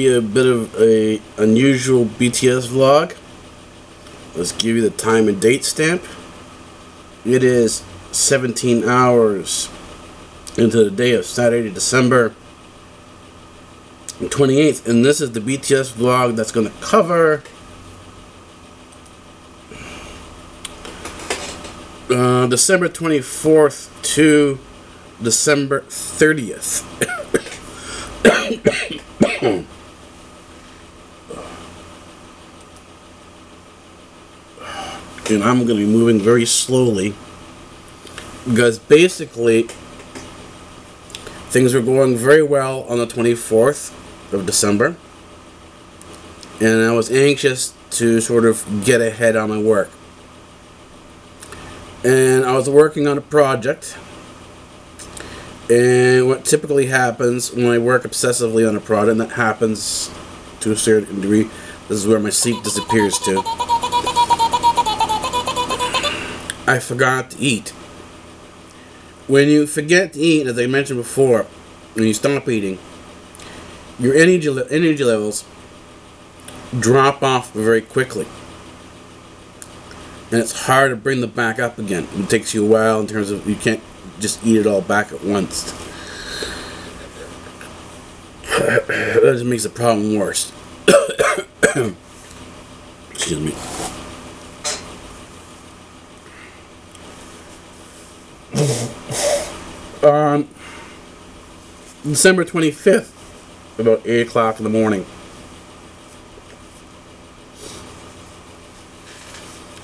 Be a bit of a unusual BTS vlog. Let's give you the time and date stamp. It is 17 hours into the day of Saturday, December 28th, and this is the BTS vlog that's gonna cover uh, December 24th to December 30th. and I'm going to be moving very slowly. Because basically things were going very well on the 24th of December. And I was anxious to sort of get ahead on my work. And I was working on a project. And what typically happens when I work obsessively on a project, and that happens to a certain degree, this is where my sleep disappears to. I forgot to eat. When you forget to eat, as I mentioned before, when you stop eating, your energy, energy levels drop off very quickly. And it's hard to bring them back up again. It takes you a while in terms of you can't just eat it all back at once. that just makes the problem worse. Excuse me. On December 25th, about 8 o'clock in the morning,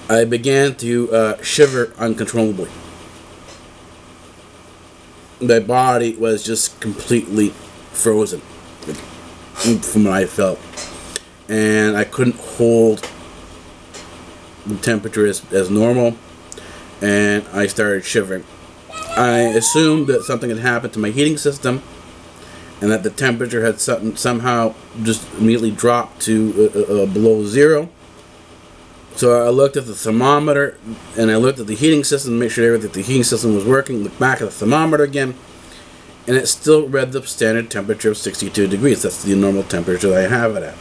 I began to uh, shiver uncontrollably my body was just completely frozen from what I felt. And I couldn't hold the temperature as, as normal. And I started shivering. I assumed that something had happened to my heating system and that the temperature had some, somehow just immediately dropped to uh, uh, uh below zero. So I looked at the thermometer and I looked at the heating system to make sure that the heating system was working. Looked back at the thermometer again, and it still read the standard temperature of 62 degrees. That's the normal temperature that I have it at.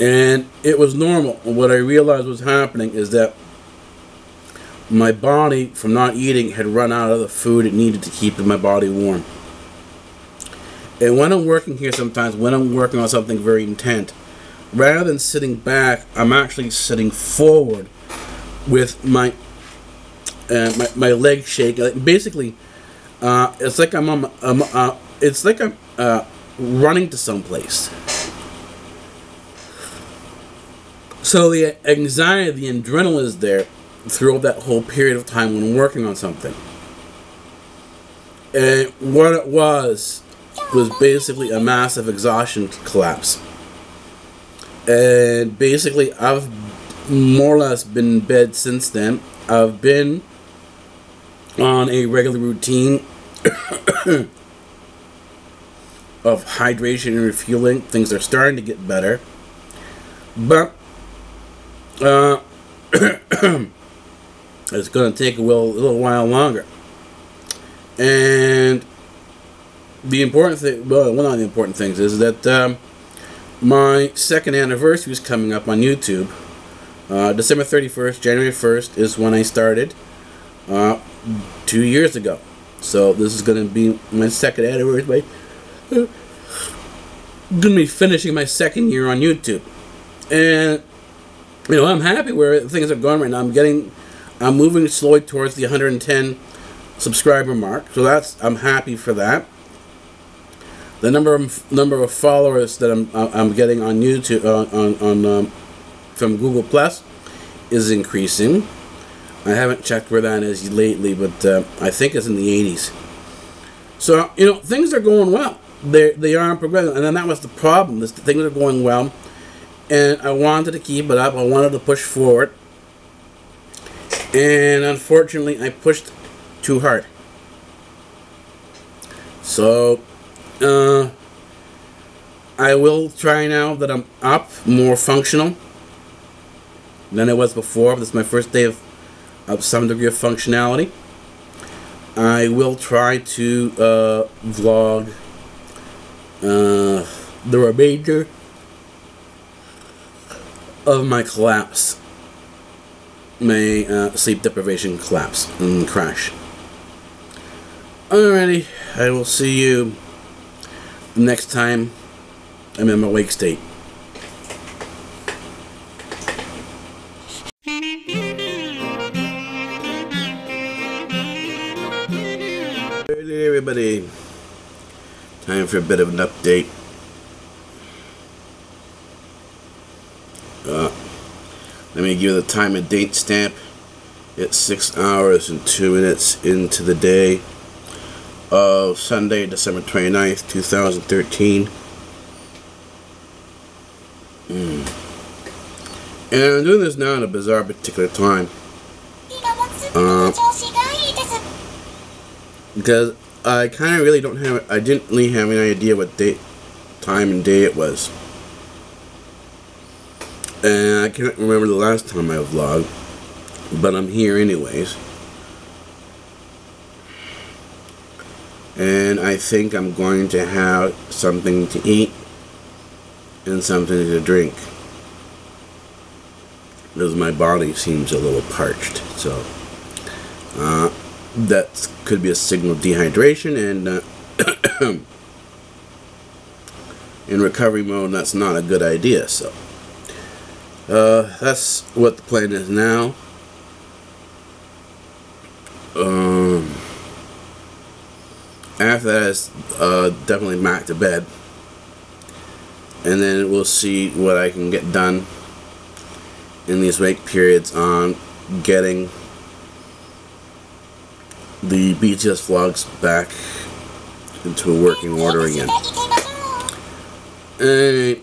And it was normal. What I realized was happening is that my body, from not eating, had run out of the food it needed to keep my body warm. And when I'm working here sometimes, when I'm working on something very intense, rather than sitting back, I'm actually sitting forward with my uh, my, my leg shake. Basically, uh, it's like I'm, on, um, uh, it's like I'm uh, running to someplace. So the anxiety, the adrenaline is there throughout that whole period of time when working on something. And what it was was basically a massive exhaustion collapse and basically I've more or less been in bed since then. I've been on a regular routine of hydration and refueling. Things are starting to get better, but uh, it's going to take a little, little while longer. And the important thing, well, one of the important things is that um, my second anniversary is coming up on YouTube. Uh, December 31st, January 1st is when I started uh, two years ago. So this is going to be my second anniversary. I'm going to be finishing my second year on YouTube. And, you know, I'm happy where things are going right now. I'm getting, I'm moving slowly towards the 110 subscriber mark. So that's, I'm happy for that the number of number of followers that I'm I'm getting on YouTube uh, on on um, from Google Plus is increasing. I haven't checked where that is lately, but uh, I think it's in the 80s. So you know things are going well. They they are progressing, and then that was the problem. This, things are going well, and I wanted to keep it up. I wanted to push forward, and unfortunately, I pushed too hard. So uh, I will try now that I'm up, more functional than it was before. This is my first day of, of some degree of functionality. I will try to uh, vlog uh, the remainder of my collapse, my uh, sleep deprivation collapse and crash. Alrighty, I will see you next time I'm in my wake state. Everybody, time for a bit of an update. Uh, let me give the time and date stamp. It's 6 hours and 2 minutes into the day of Sunday, December 29th, 2013. Mm. And I'm doing this now in a bizarre particular time. Uh, because I kind of really don't have, I didn't really have any idea what date, time and day it was. And I can't remember the last time I vlogged, but I'm here anyways. And I think I'm going to have something to eat and something to drink. Because my body seems a little parched, so uh, that could be a signal of dehydration and uh, in recovery mode that's not a good idea so uh, that's what the plan is now. Um, after that uh, definitely back to bed. And then we'll see what I can get done in these wake periods on getting the BTS vlogs back into a working order again. And,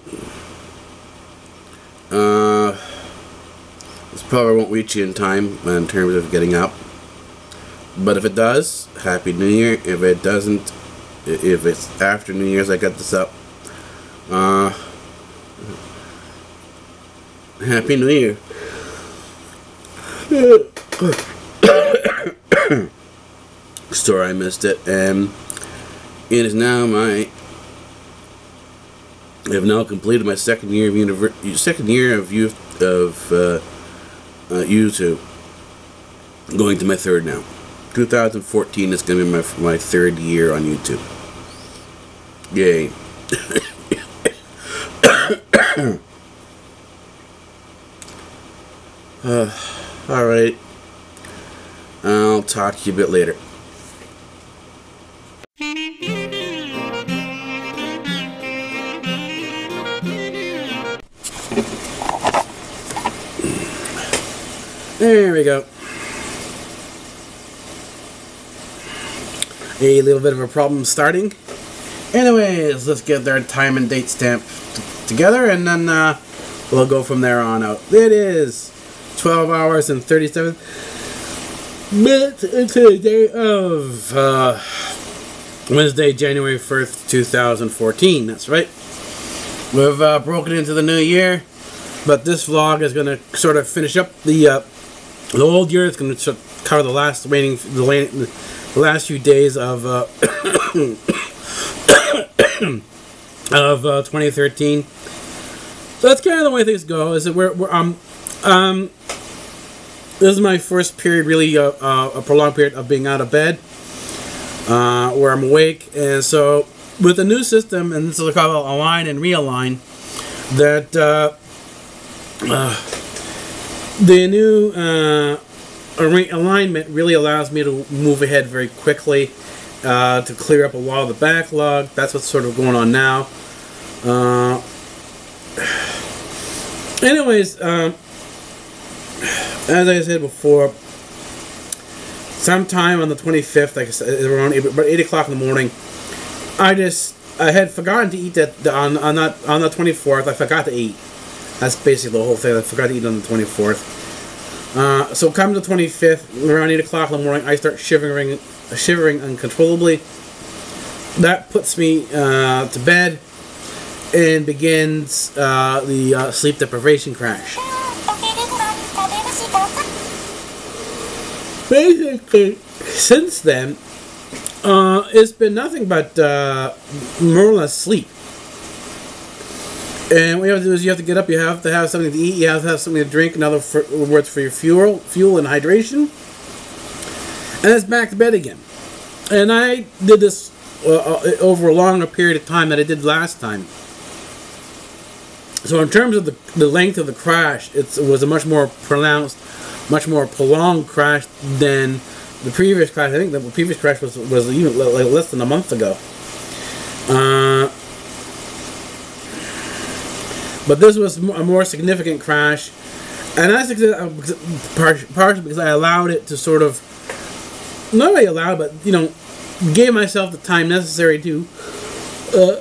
uh, this probably won't reach you in time in terms of getting up. But if it does, Happy New Year. If it doesn't, if it's after New Year's I got this up, uh, Happy New Year. Sorry I missed it. Um, it is now my. I have now completed my second year of univer- second year of youth of uh, uh, YouTube. Going to my third now. 2014 is going to be my my third year on YouTube. Yay. uh, all right. I'll talk to you a bit later. There we go. A little bit of a problem starting. Anyways, let's get their time and date stamp together and then uh, we'll go from there on out. It is 12 hours and 37 minutes into the day of uh, Wednesday, January 1st, 2014. That's right. We've uh, broken into the new year, but this vlog is going to sort of finish up the uh, the old year. It's going to cover the last remaining the, the last few days of uh, of uh, 2013. So that's kind of the way things go. Is that we're, we're um um this is my first period, really uh, uh, a prolonged period of being out of bed, uh, where I'm awake, and so with the new system, and this is called align and realign, that uh, the new uh, alignment really allows me to move ahead very quickly uh, to clear up a lot of the backlog. That's what's sort of going on now. Uh, anyways, um, as I said before, sometime on the 25th, like I said, around 8, about 8 o'clock in the morning, I just, I had forgotten to eat that, on, on, that, on the 24th, I forgot to eat. That's basically the whole thing, I forgot to eat on the 24th. Uh, so come the 25th, around 8 o'clock in the morning, I start shivering, shivering uncontrollably. That puts me uh, to bed and begins uh, the uh, sleep deprivation crash. Basically, since then, Uh, it's been nothing but uh, more or less sleep. And what you have to do is you have to get up. You have to have something to eat. You have to have something to drink. In other for, words, for your fuel, fuel and hydration. And it's back to bed again. And I did this uh, uh, over a longer period of time than I did last time. So in terms of the, the length of the crash, it was a much more pronounced, much more prolonged crash than the previous crash. I think the previous crash was was even like less than a month ago. Uh, but this was a more significant crash, and that's partially because I allowed it to sort of not really allowed, but you know, gave myself the time necessary to uh,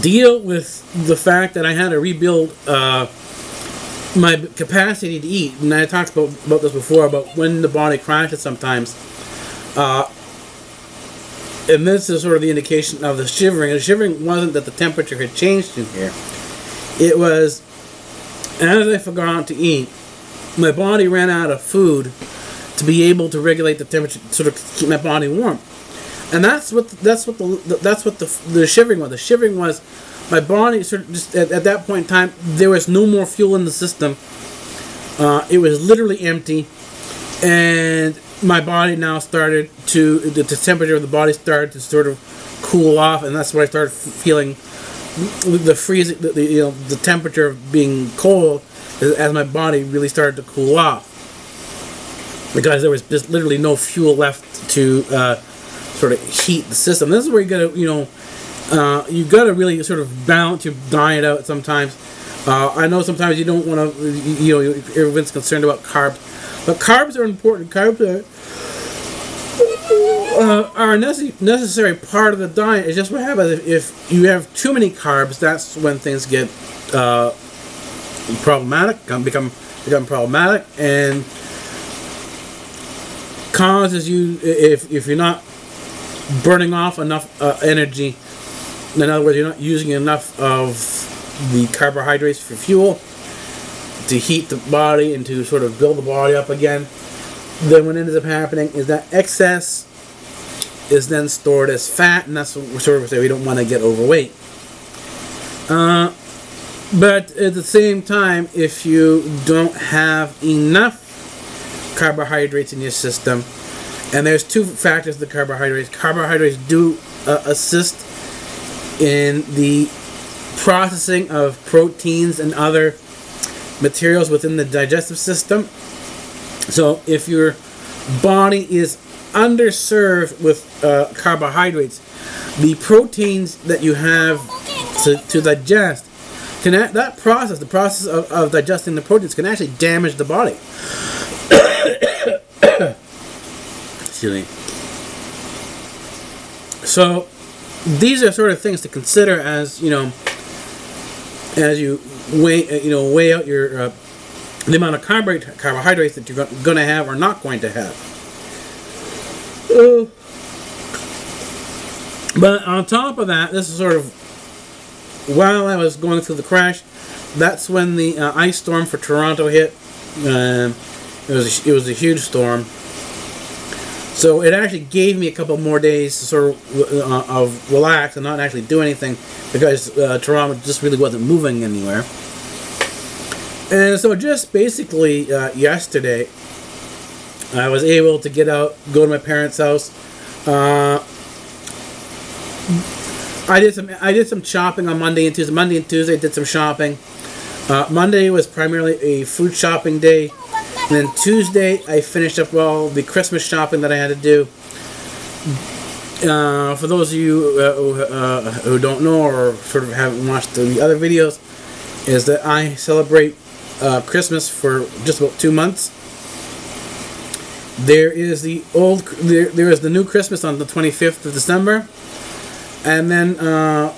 deal with the fact that I had to rebuild uh, my capacity to eat. And I talked about, about this before about when the body crashes sometimes. Uh, and this is sort of the indication of the shivering. The shivering wasn't that the temperature had changed in here. It was, as I forgot to eat, my body ran out of food to be able to regulate the temperature, sort of keep my body warm. And that's what that's what the that's what the the shivering was. The shivering was my body sort of just at, at that point in time there was no more fuel in the system. Uh, it was literally empty, and my body now started to the, the temperature of the body started to sort of cool off, and that's when I started feeling the freezing, the, the you know the temperature of being cold as my body really started to cool off because there was just literally no fuel left to uh, sort of heat the system. This is where you gotta, you know, uh, you gotta really sort of balance your diet out sometimes. Uh, I know sometimes you don't want to, you know, everyone's concerned about carbs, but carbs are important. Carbs are uh, are a necessary part of the diet. It's just what happens if, if you have too many carbs. That's when things get uh, problematic, become become problematic, and causes you if if you're not burning off enough uh, energy. In other words, you're not using enough of the carbohydrates for fuel to heat the body and to sort of build the body up again. Then what ends up happening is that excess is then stored as fat, and that's what we're sort of saying we don't want to get overweight. Uh, but at the same time, if you don't have enough carbohydrates in your system. And there's two factors to the carbohydrates. Carbohydrates do uh, assist in the processing of proteins and other materials within the digestive system. So if your body is underserved with uh, carbohydrates, the proteins that you have to, to digest can that process, the process of, of digesting the proteins, can actually damage the body. Excuse me. So these are sort of things to consider as you know, as you weigh uh, you know weigh out your uh, the amount of carbohydrates that you're going to have or not going to have. Uh, but on top of that, this is sort of while I was going through the crash, that's when the uh, ice storm for Toronto hit. Uh, it was a, it was a huge storm. So it actually gave me a couple more days to sort of, uh, of relax and not actually do anything because uh, Toronto just really wasn't moving anywhere. And so just basically uh, yesterday, I was able to get out, go to my parents' house. Uh, I did some I did some shopping on Monday and Tuesday. Monday and Tuesday I did some shopping. Uh, Monday was primarily a food shopping day. Then Tuesday, I finished up all the Christmas shopping that I had to do. Uh, for those of you uh, who, uh, who, don't know or sort of haven't watched the other videos, is that I celebrate uh, Christmas for just about two months. There is the old, there, there is the new Christmas on the 25th of December, and then uh,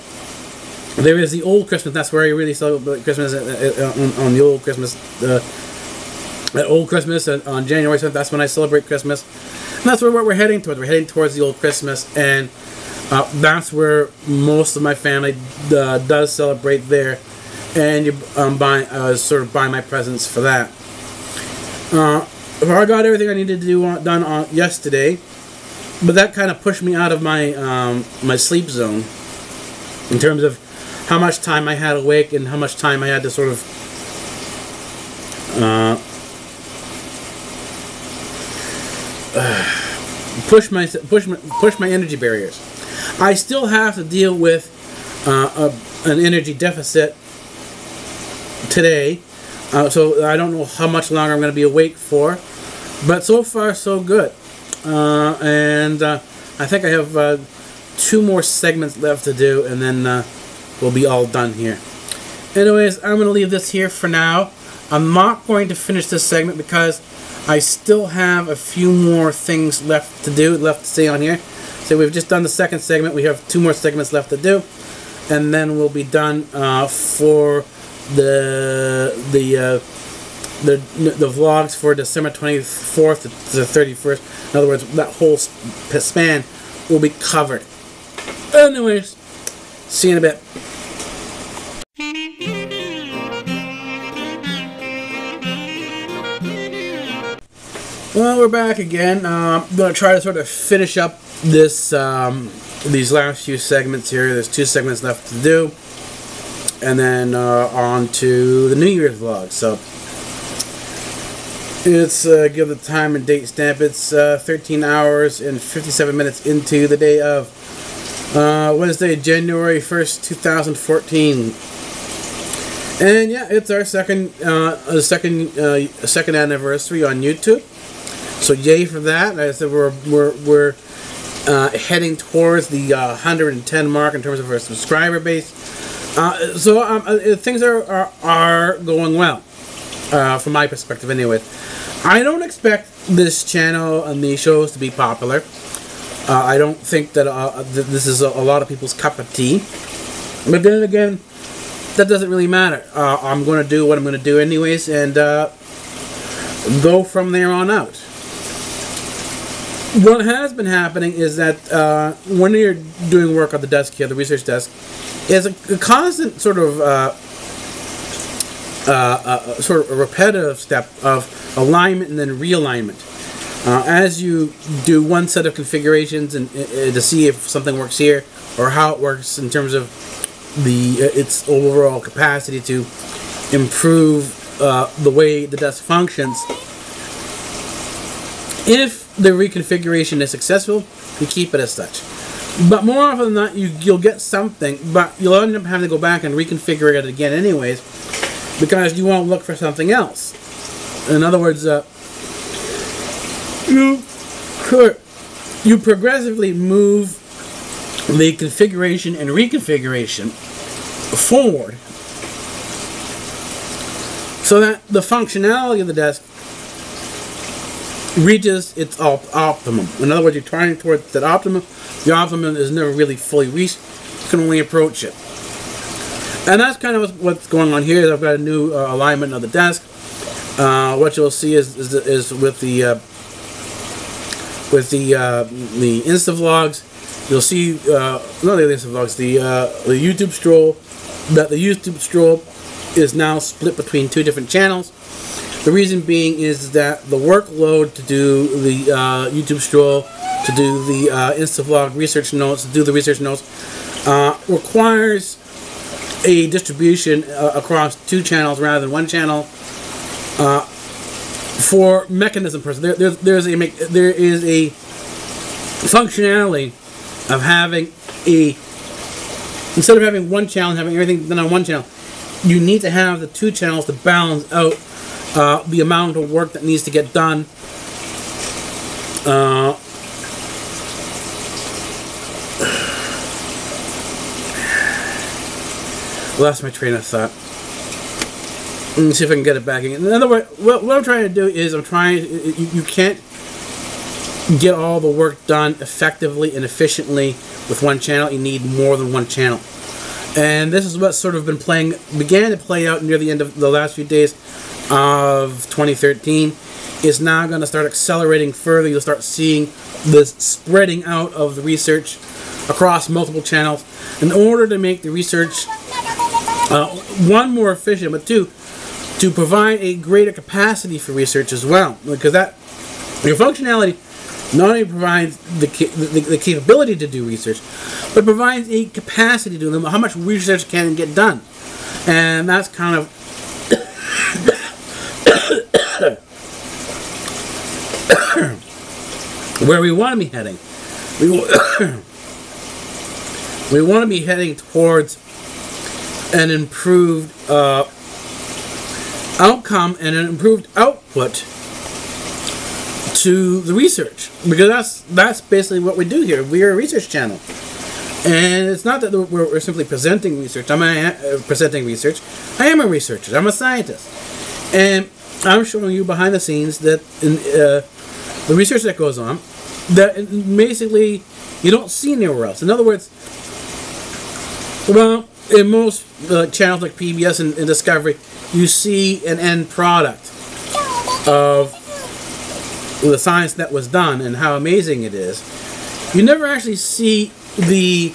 there is the old Christmas. That's where I really celebrate Christmas uh, on, on the old Christmas at Old Christmas on January 7th. That's when I celebrate Christmas. And that's where we're heading towards. We're heading towards the Old Christmas. And uh, that's where most of my family uh, does celebrate there. And you um, buy, uh, sort of buy my presents for that. Uh, I got everything I needed to do on, done on yesterday. but that kind of pushed me out of my um, my sleep zone in terms of how much time I had awake and how much time I had to sort of uh, push my push my push my energy barriers. I still have to deal with uh, a, an energy deficit today, uh, so I don't know how much longer I'm going to be awake for. But so far, so good. Uh, and uh, I think I have uh, two more segments left to do, and then we'll be all done here. Anyways, I'm going to leave this here for now. I'm not going to finish this segment because I still have a few more things left to do, left to say on here. So we've just done the second segment. We have two more segments left to do, and then we'll be done uh, for the the uh, the the vlogs for December 24th to the 31st. In other words, that whole span will be covered. Anyways, see you in a bit. Well, we're back again. Uh, I'm going to try to sort of finish up this um, these last few segments here. There's two segments left to do. And then uh, on to the New Year's vlog. So, it's uh, give the time and date stamp. It's uh, 13 hours and 57 minutes into the day of uh, Wednesday, January 1st, 2014. And yeah, it's our second uh, second uh, second anniversary on YouTube. So yay for that! I said we're we're we're uh, heading towards the 110 mark in terms of our subscriber base. so um, things are, are are going well from my perspective, anyway. I don't expect this channel and these shows to be popular. Uh, I don't think that uh, th this is a, a, lot of people's cup of tea. But then again, that doesn't really matter. Uh, I'm going to do what I'm going to do anyways and uh, go from there on out. What has been happening is that uh, when you're doing work on the desk here, the research desk, is a, a constant sort of uh, uh, a, sort of a repetitive step of alignment and then realignment. Uh, as you do one set of configurations and uh, to see if something works here or how it works in terms of the uh, its overall capacity to improve uh, the way the desk functions. If the reconfiguration is successful, you keep it as such. But more often than not, you, you'll get something, but you'll end up having to go back and reconfigure it again anyways because you won't look for something else. In other words, uh, you you progressively move the configuration and reconfiguration forward so that the functionality of the desk reaches its op optimum. In other words, you're trying towards that optimum. The optimum is never really fully reached. You can only approach it. And that's kind of what's going on here. I've got a new uh, alignment of the desk. Uh, what you'll see is, is, is with the uh, with the uh, the Insta vlogs, you'll see uh, not the Insta vlogs, the uh, the YouTube stroll. That the YouTube stroll is now split between two different channels. The reason being is that the workload to do the uh, YouTube stroll, to do the uh, Insta vlog research notes, to do the research notes, uh, requires a distribution uh, across two channels rather than one channel. Uh, for mechanism person, there, there's, there's a there is a functionality of having a instead of having one channel having everything done on one channel, you need to have the two channels to balance out uh, the amount of work that needs to get done. Uh, lost my train of thought. Let me see if I can get it back again. In other words, what, what I'm trying to do is I'm trying, you, you can't get all the work done effectively and efficiently with one channel. You need more than one channel. And this is what sort of been playing, began to play out near the end of the last few days of 2013. Is now going to start accelerating further. You'll start seeing this spreading out of the research across multiple channels in order to make the research uh, one, more efficient, but two, to provide a greater capacity for research as well. Because that, your functionality not only provides the, the, the capability to do research, but provides a capacity to do them. How much research can get done, and that's kind of where we want to be heading. We, we want to be heading towards an improved uh, outcome and an improved output to the research because that's that's basically what we do here. We are a research channel, and it's not that we're, we're simply presenting research. I'm a, uh, presenting research. I am a researcher. I'm a scientist, and I'm showing you behind the scenes that in, uh, the research that goes on that basically you don't see anywhere else. In other words, well, in most uh, channels like PBS and, and Discovery, you see an end product of the science that was done and how amazing it is. You never actually see the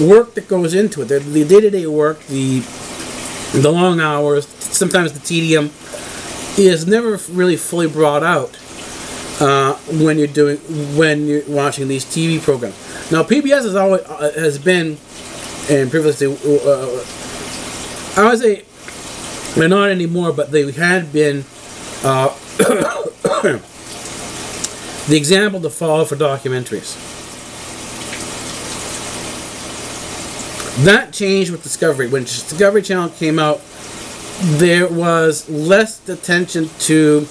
work that goes into it. The, day-to-day work, the the long hours, sometimes the tedium, is never really fully brought out uh, when you're doing when you're watching these TV programs. Now PBS has always uh, has been and previously uh, I would say they're not anymore, but they had been uh, the example to follow for documentaries. That changed with Discovery. When Discovery Channel came out, there was less attention to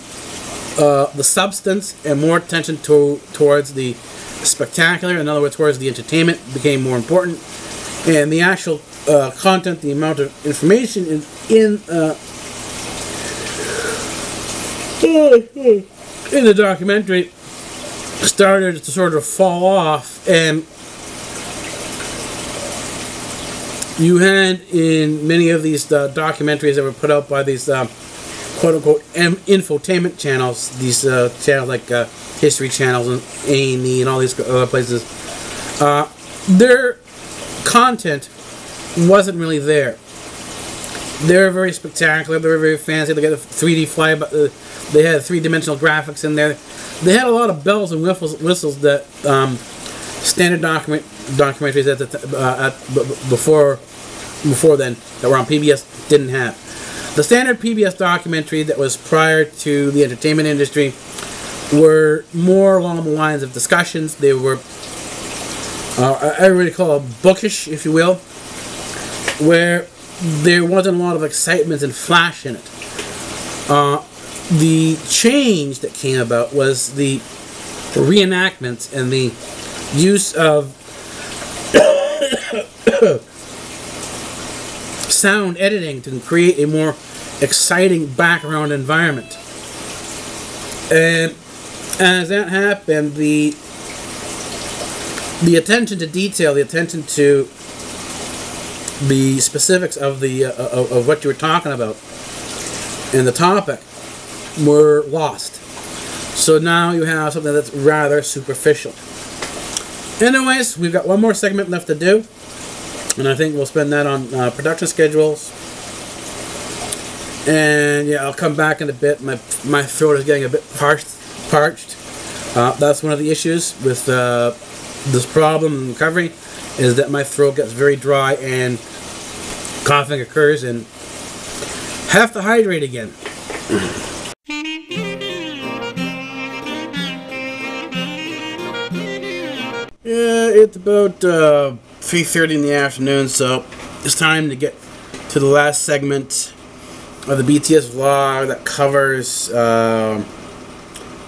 uh, the substance and more attention to towards the spectacular. In other words, towards the entertainment became more important, and the actual uh, content, the amount of information in, in uh, in the documentary started to sort of fall off and you had in many of these uh, documentaries that were put out by these uh, quote unquote infotainment channels, these uh, channels like uh, History Channels and A&E and all these other places, uh, their content wasn't really there. They were very spectacular. They were very fancy. They got a 3D fly, uh, they had three-dimensional graphics in there. They had a lot of bells and whistles, whistles that um, standard document documentaries at the uh, at, before before then that were on PBS didn't have. The standard PBS documentary that was prior to the entertainment industry were more along the lines of discussions. They were uh, I really call it bookish, if you will, where there wasn't a lot of excitement and flash in it. Uh, the change that came about was the reenactments and the use of sound editing to create a more exciting background environment. And as that happened, the the attention to detail, the attention to the specifics of the uh, of, of what you were talking about and the topic were lost. So now you have something that's rather superficial. Anyways, we've got one more segment left to do. And I think we'll spend that on uh, production schedules. And yeah, I'll come back in a bit. My my throat is getting a bit parched. Parched. Uh, that's one of the issues with uh, this problem in recovery, is that my throat gets very dry and coughing occurs, and have to hydrate again. It's about uh, 3.30 in the afternoon, so it's time to get to the last segment of the BTS vlog that covers uh,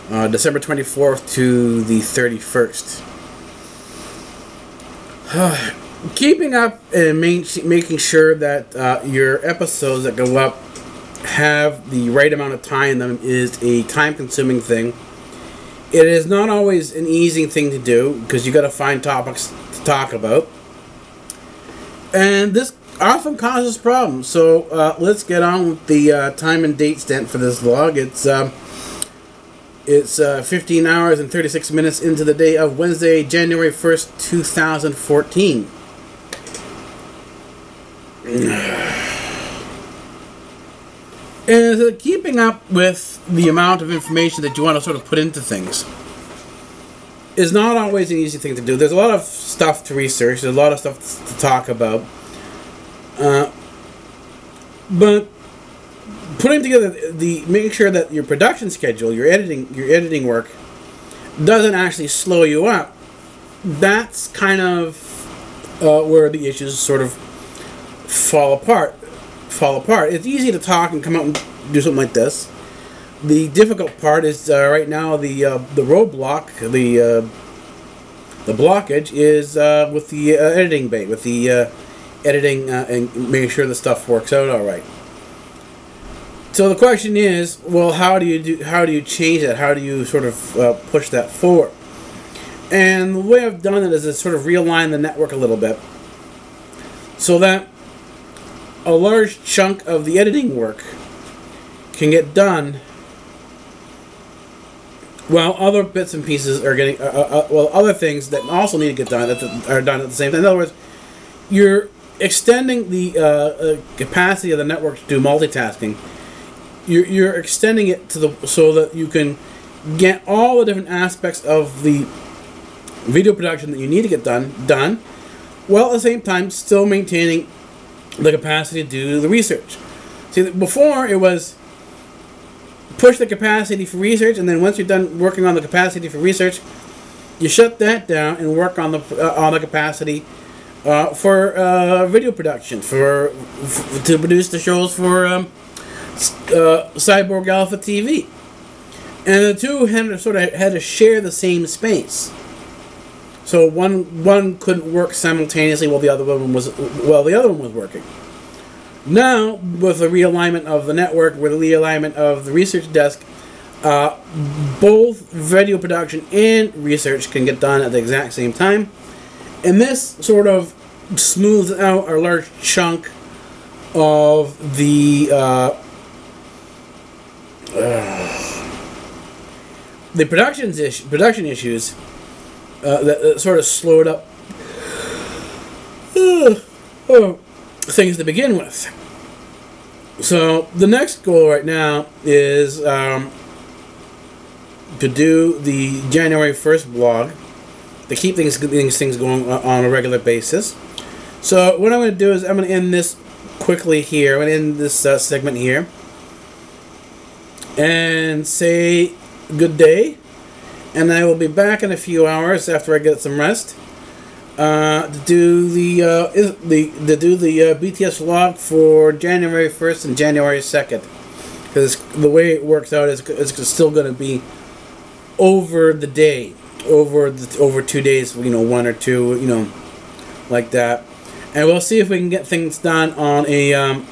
uh, December 24th to the 31st. Keeping up and making sure that uh, your episodes that go up have the right amount of time in them is a time consuming thing it is not always an easy thing to do because you got to find topics to talk about. And this often causes problems. So uh, let's get on with the uh, time and date stamp for this vlog. It's um, it's uh, 15 hours and 36 minutes into the day of Wednesday, January 1st, 2014. Is keeping up with the amount of information that you want to sort of put into things. is not always an easy thing to do. There's a lot of stuff to research. There's a lot of stuff to talk about. Uh, but putting together the making sure that your production schedule, your editing, your editing work, doesn't actually slow you up. That's kind of uh, where the issues sort of fall apart. Fall apart. It's easy to talk and come out and do something like this. The difficult part is uh, right now the uh, the roadblock, the uh, the blockage is uh, with the uh, editing bay, with the editing and making sure the stuff works out all right. So the question is, well, how do you do? How do you change that? How do you sort of push that forward? And the way I've done it is to sort of realign the network a little bit, so that a large chunk of the editing work can get done well, other bits and pieces are getting, uh, uh, uh, well, other things that also need to get done the, are done at the same time. In other words, you're extending the uh, uh, capacity of the network to do multitasking. You're, you're extending it to the so that you can get all the different aspects of the video production that you need to get done done, while at the same time still maintaining the capacity to do the research. See, before it was push the capacity for research, and then once you're done working on the capacity for research, you shut that down and work on the uh, on the capacity uh, for uh, video production for, to produce the shows for um, uh, Cyborg Alpha TV, and the two had to sort of had to share the same space. So one one couldn't work simultaneously while the other one was while the other one was working. Now, with the realignment of the network, with the realignment of the research desk, uh, both video production and research can get done at the exact same time. And this sort of smooths out a large chunk of the uh, uh, the productions production issues uh, that, that, sort of slowed up oh, things to begin with. So the next goal right now is um, to do the January 1st blog to keep things, these things going on a regular basis. So what I'm going to do is I'm going to end this quickly here. I'm going to end this uh, segment here and say good day. And I will be back in a few hours after I get some rest uh, to do the uh, the to do the uh, BTS log for January first and January second, because the way it works out is it's still going to be over the day, over the, over two days, you know, one or two, you know, like that, and we'll see if we can get things done on a um,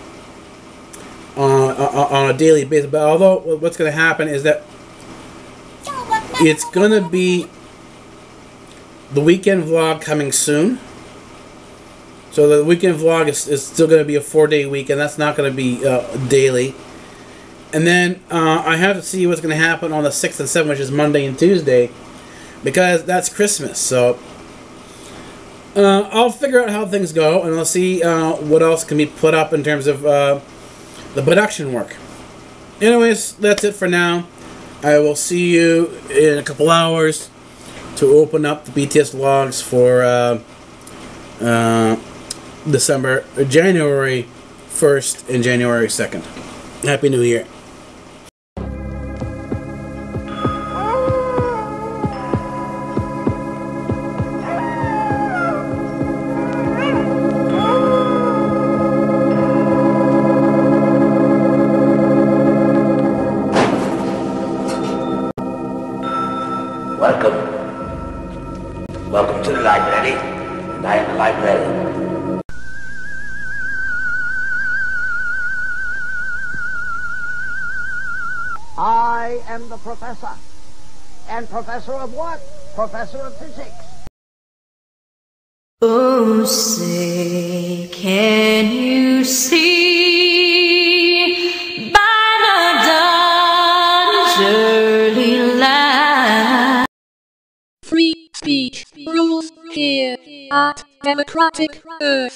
on, on a daily basis. But although what's going to happen is that it's going to be the weekend vlog coming soon. So the weekend vlog is, is still going to be a four-day weekend. That's not going to be uh, daily. And then uh, I have to see what's going to happen on the 6th and 7th, which is Monday and Tuesday, because that's Christmas. So uh, I'll figure out how things go, and I'll see uh, what else can be put up in terms of uh, the production work. Anyways, that's it for now. I will see you in a couple hours to open up the BTS logs for uh, uh, December, January 1st and January 2nd. Happy New Year. Of what? Professor of physics. Oh, say, can you see by the dawn's early light? Free speech rules here at Democratic Earth.